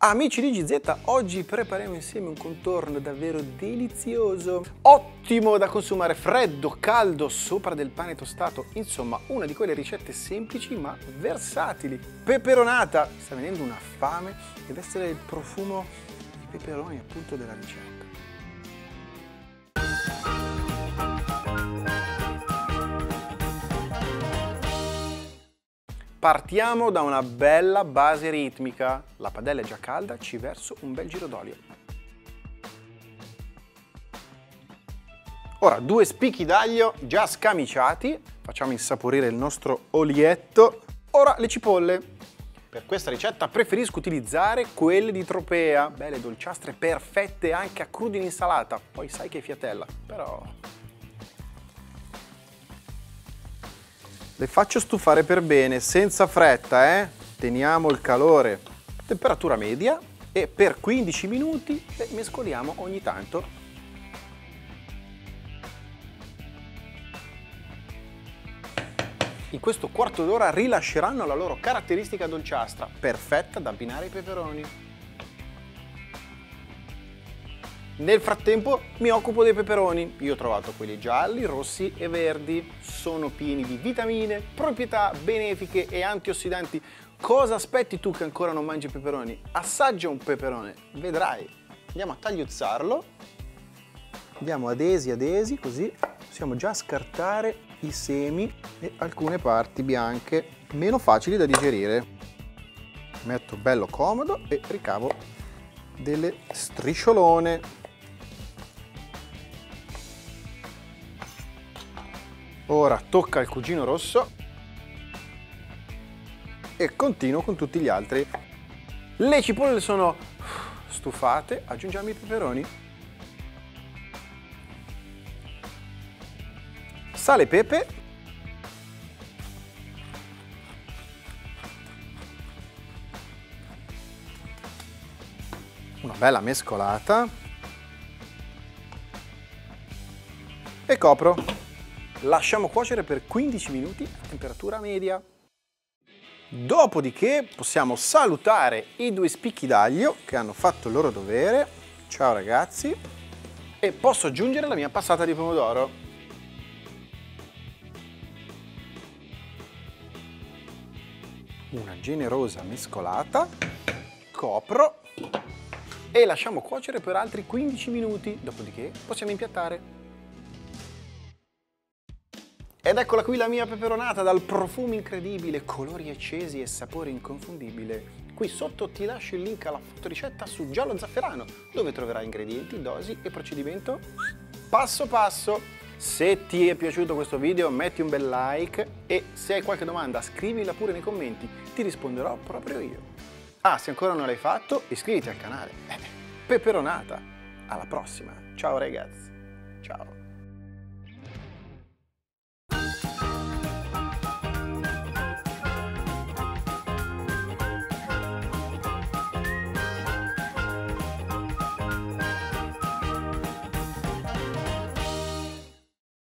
Amici di GZ, oggi prepariamo insieme un contorno davvero delizioso, ottimo da consumare freddo, caldo, sopra del pane tostato, insomma una di quelle ricette semplici ma versatili. Peperonata, sta venendo una fame, deve essere il profumo dei peperoni appunto della ricetta. Partiamo da una bella base ritmica. La padella è già calda, ci verso un bel giro d'olio. Ora, due spicchi d'aglio già scamiciati. Facciamo insaporire il nostro olietto. Ora le cipolle. Per questa ricetta preferisco utilizzare quelle di tropea, belle dolciastre perfette anche a crudo in insalata. Poi sai che fiatella, però Le faccio stufare per bene, senza fretta, eh? Teniamo il calore. Temperatura media e per 15 minuti le mescoliamo ogni tanto. In questo quarto d'ora rilasceranno la loro caratteristica dolciastra, perfetta da abbinare ai peperoni. Nel frattempo mi occupo dei peperoni. Io ho trovato quelli gialli, rossi e verdi. Sono pieni di vitamine, proprietà benefiche e antiossidanti. Cosa aspetti tu che ancora non mangi peperoni? Assaggia un peperone, vedrai. Andiamo a tagliuzzarlo. Andiamo adesi adesi, così possiamo già scartare i semi e alcune parti bianche meno facili da digerire. Metto bello comodo e ricavo delle strisciolone Ora tocca al cugino rosso e continuo con tutti gli altri. Le cipolle sono stufate, aggiungiamo i peperoni. Sale e pepe. Una bella mescolata. E copro. Lasciamo cuocere per 15 minuti a temperatura media. Dopodiché possiamo salutare i due spicchi d'aglio che hanno fatto il loro dovere. Ciao ragazzi. E posso aggiungere la mia passata di pomodoro. Una generosa mescolata. Copro e lasciamo cuocere per altri 15 minuti, dopodiché possiamo impiattare. Ed eccola qui la mia peperonata dal profumo incredibile, colori accesi e sapore inconfondibile. Qui sotto ti lascio il link alla fotoricetta su giallo zafferano, dove troverai ingredienti, dosi e procedimento passo passo. Se ti è piaciuto questo video metti un bel like e se hai qualche domanda scrivila pure nei commenti, ti risponderò proprio io. Ah, se ancora non l'hai fatto, iscriviti al canale. Peperonata! Alla prossima! Ciao ragazzi! Ciao!